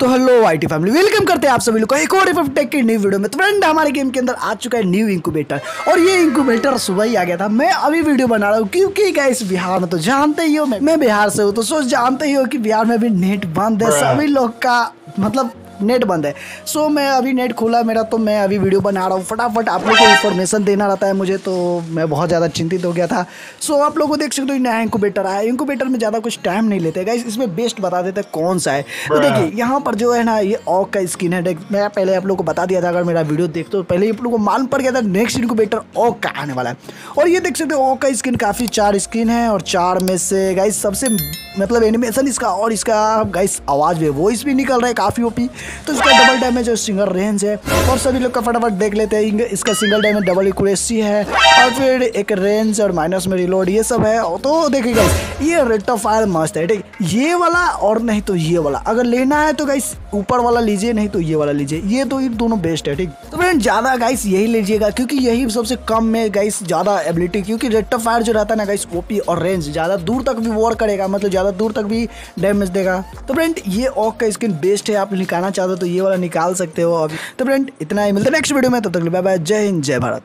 तो hello IT family welcome करते हैं आप सभी लोग को एक और एफ़ टेक की न्यू वीडियो में। तो फ्रेंड हमारे गेम के अंदर आ चुका है न्यू इंक्यूबेटर और ये इंक्यूबेटर सुबह ही आ गया था। मैं अभी वीडियो बना रहा हूँ क्योंकि गाइस बिहार में तो जानते ही हो मैं, मैं बिहार से हूँ तो सोच जानते ही हो कि बिहार में अभी नेट बंद है। सभी लोग का मतलब नेट बंद है। सो so, मैं अभी नेट खोला मेरा तो मैं अभी वीडियो बना रहा हूँ। फटाफट आप लोग को इन्फॉर्मेशन देना रहता है मुझे तो मैं बहुत ज़्यादा चिंतित हो गया था। सो so, आप लोग को देख सकते हो नया इंक्यूबेटर आया। इंक्यूबेटर में ज़्यादा कुछ टाइम नहीं लेते। गाइस इसमें बेस्ट बता देते हैं कौन सा है। तो देखिए यहाँ पर जो है ना ये ऑक का स्किन है। मैं पहले आप लोग को बता दिया था अगर मेरा वीडियो देखते तो पहले आप लोग को मालूम पड़ गया था नेक्स्ट इंक्यूबेटर ऑक का आने वाला है। और ये देख सकते हो ऑक का स्किन काफ़ी चार स्किन है और चार में से गाइस सबसे मतलब एनिमेशन इसका और इसका गाइस आवाज़ भी वॉइस भी निकल रहा है काफ़ी ओपी तो इसका डबल डैमेज और सिंगल रेंज है। और सभी लोग का फटाफट देख लेते हैं इसका सिंगल डैमेज डबल इक्वेसी है। और फिर एक रेंज और माइनस में रिलोड ये सब है। तो देखिए गाइस ये रेट ऑफ़ फायर मस्त है, ठीक ये वाला और नहीं तो ये वाला। अगर लेना है तो गाइस ऊपर वाला लीजिए, नहीं तो ये वाला लीजिए। ये तो ये दोनों बेस्ट है, ठीक तो फ्रेंड ज़्यादा गाइस यही लीजिएगा, क्योंकि यही सबसे कम में गाइस ज़्यादा एबिलिटी क्योंकि रेट ऑफ़ फायर जो रहता है ना गाइस ओपी और रेंज ज़्यादा दूर तक भी वॉर करेगा मतलब ज़्यादा दूर तक भी डैमेज देगा। तो फ्रेंड ये ऑक का स्किन बेस्ट है, आप निकालना चाहते हो तो ये वाला निकाल सकते हो अभी। तो फ्रेंड इतना ही, मिलता है नेक्स्ट वीडियो में, तब तक बाय बाय जय हिंद, जय भारत।